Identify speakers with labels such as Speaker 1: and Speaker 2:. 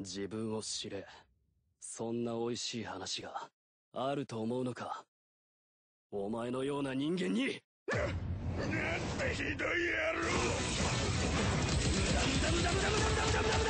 Speaker 1: 自分を知れ。そんな美味しい話があると思うのか。お前のような人間に。
Speaker 2: なんてひどい野郎。
Speaker 1: ダムダムダムダムダムダムダムダム